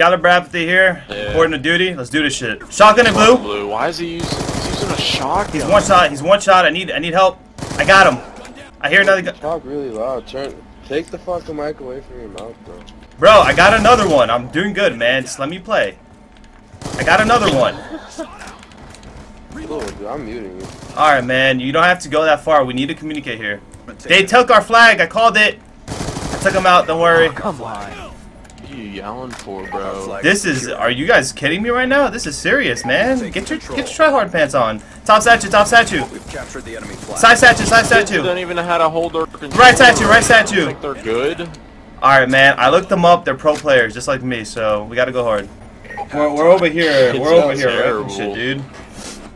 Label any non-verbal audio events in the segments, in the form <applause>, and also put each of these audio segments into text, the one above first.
Kaliber apathy here. Yeah. a Call of Duty. Let's do this shit. Shotgun and blue. Blue. Why is he using, he's using a shotgun? He's one shot. He's one shot. I need I need help. I got him. I hear another guy. Talk really loud. Turn. Take the fucking mic away from your mouth, bro. Bro, I got another one. I'm doing good, man. Just let me play. I got another one. Cool, dude. I'm muting you. Alright, man. You don't have to go that far. We need to communicate here. They took our flag. I called it. I took them out. Don't worry. Oh, come on. What are you yelling for, bro? This is. Are you guys kidding me right now? This is serious, man. Get your get your tryhard pants on. Top statue. Top statue. We've captured the enemy flag. Side statue. Side statue. don't even know how to hold their control. Right statue, right statue. You think they're good? Alright, man. I looked them up. They're pro players, just like me. So we gotta go hard. We're, we're over here. It's We're over here. Shit, dude.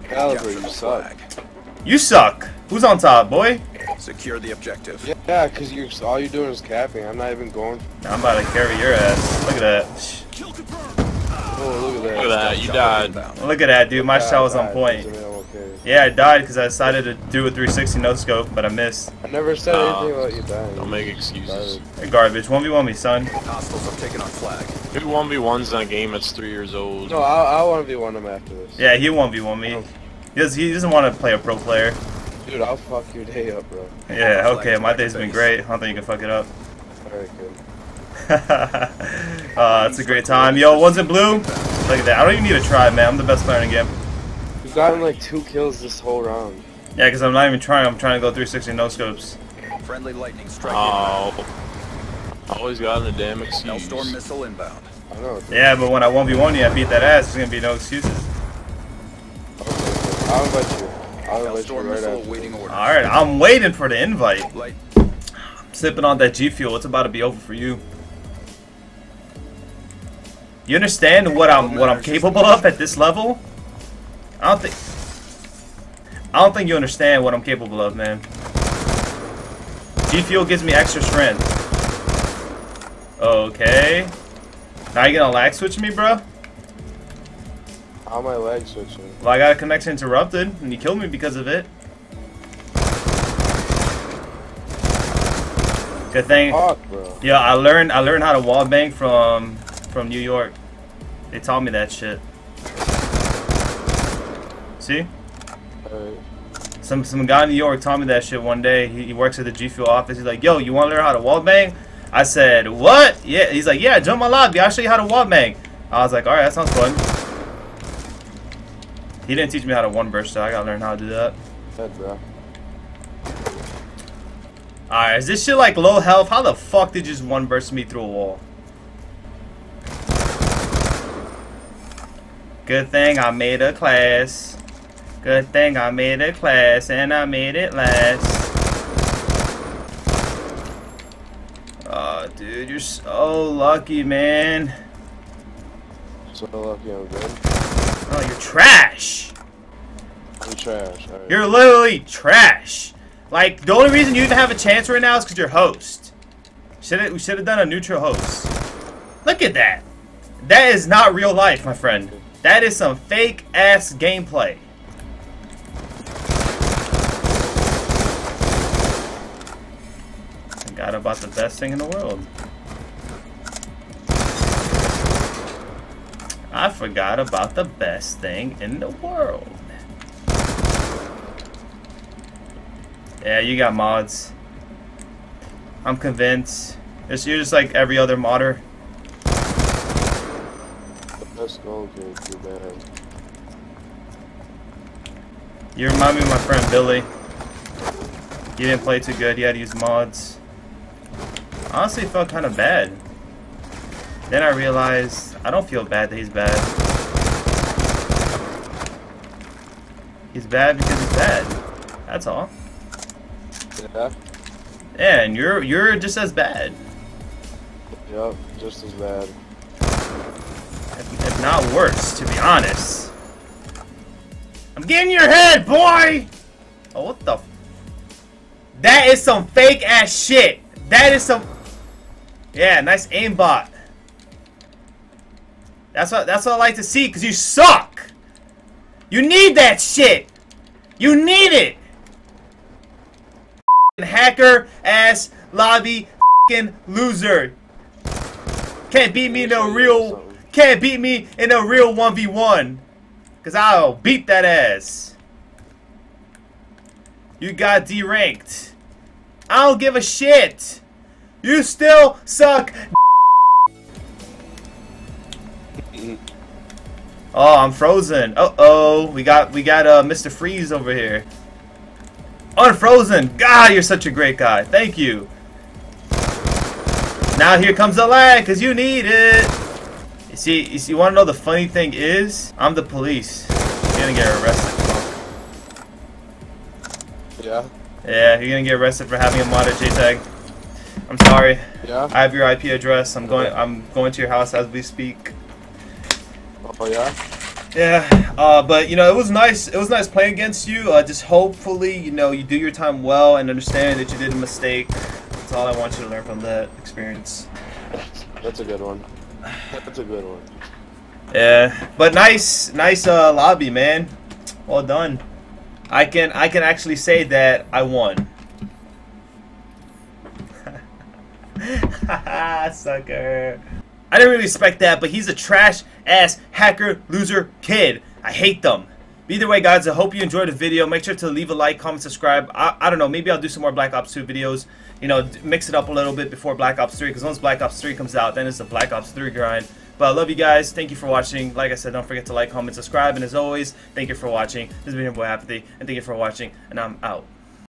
Kaliber, you suck. You suck. Who's on top, boy? Secure the objective. Yeah, yeah, cause you're all you're doing is capping. I'm not even going. I'm about to carry your ass. Look at that. Oh, look at that. Look at that. You died. Look at that, dude. My God, shot was on point. doesn't mean I'm okay. Yeah, I died because I decided to do a 360 no scope, but I missed. I never said Uh, anything about you dying. Don't make excuses. Hey, garbage. 1v1 me, son. Hostiles have taken our flag. Who 1v1s in a game that's three years old? No, I, I want to be one of them after this. Yeah, he 1v1 me. He, does, he doesn't want to play a pro player. Dude, I'll fuck your day up, bro. Yeah, okay. My day's been great. I don't think you can fuck it up. Alright, good. <laughs> uh, it's a great time. Yo, one's in blue. Look at that. I don't even need to try, man. I'm the best player in the game. We've gotten like two kills this whole round. Yeah, because I'm not even trying. I'm trying to go 360 no scopes. Friendly lightning strike inbound. Oh. Always got in a damn excuse. Hellstorm missile inbound. I know. Yeah, but when I 1v1 you, I beat that ass. There's gonna be no excuses. Okay, good. I'll invite you. I'll invite you Hellstorm right missile awaiting order. All right, I'm waiting for the invite. Light. I'm sipping on that G Fuel. It's about to be over for you. You understand what I'm what I'm capable of at this level? I don't think I don't think you understand what I'm capable of, man. G Fuel gives me extra strength. Okay. Now you gonna lag switch me, bro? How my lag switching? Well, I got a connection interrupted, and you killed me because of it. Good thing. Fuck, bro. Yeah, I learned I learned how to wall bang from from New York. They taught me that shit. See? Alright. Some some guy in New York taught me that shit one day. He, he works at the G Fuel office. He's like, "Yo, you want to learn how to wall bang?" I said, "What?" Yeah. He's like, "Yeah, jump my lobby. I'll show you how to wall bang." I was like, "All right, that sounds fun." He didn't teach me how to one burst, so I gotta learn how to do that. Alright, is this shit like low health? How the fuck did you just one burst me through a wall? Good thing I made a class. Good thing I made a class and I made it last. Oh, dude, you're so lucky, man. So lucky I'm good. Oh, you're trash. I'm trash. Alright. You're literally trash. Like, the only reason you even have a chance right now is because you're host. Should we should have done a neutral host. Look at that. That is not real life, my friend. That is some fake ass gameplay. Forgot about the best thing in the world. I forgot about the best thing in the world. Yeah, you got mods. I'm convinced. It's, you're just like every other modder. The best goal game, too bad. You remind me of my friend Billy. He didn't play too good. He had to use mods. Honestly, it felt kind of bad. Then I realized I don't feel bad that he's bad. He's bad because he's bad. That's all. Yeah? Yeah, and you're you're just as bad, Yup, just as bad. if, if not worse, to be honest. I'm getting your head, boy. Oh, what the? F that is some fake ass shit. That is some. Yeah, nice aimbot. That's what that's what I like to see, cause you suck. You need that shit. You need it. Hacker ass lobby loser. Can't beat me in a real can't beat me in a real 1v1. Because I'll beat that ass. You got deranked. I don't give a shit. You still suck. Oh, I'm frozen. Uh oh, we got we got uh Mr. Freeze over here. Unfrozen. God, you're such a great guy. Thank you. Now here comes the lag, cause you need it. You see, you see, you want to know the funny thing is, I'm the police. You're gonna get arrested. Yeah. Yeah, you're gonna get arrested for having a modded JTAG. I'm sorry. Yeah. I have your IP address. I'm going. I'm going to your house as we speak. Oh yeah. Yeah, uh, but you know it was nice. It was nice playing against you. Uh, just hopefully, you know, you do your time well and understand that you did a mistake. That's all I want you to learn from that experience. That's a good one. That's a good one. Yeah, but nice, nice uh, lobby, man. Well done. I can I can actually say that I won. <laughs> Sucker. I didn't really expect that, but he's a trash ass hacker loser kid. I hate them. Either way, guys, I hope you enjoyed the video. Make sure to leave a like, comment, subscribe. I, I don't know, maybe I'll do some more Black Ops 2 videos. You know, mix it up a little bit before Black Ops 3, because once Black Ops 3 comes out, then it's the Black Ops 3 grind. But I love you guys. Thank you for watching. Like I said, don't forget to like, comment, subscribe. And as always, thank you for watching. This has been your boy Apathy, and thank you for watching, and I'm out.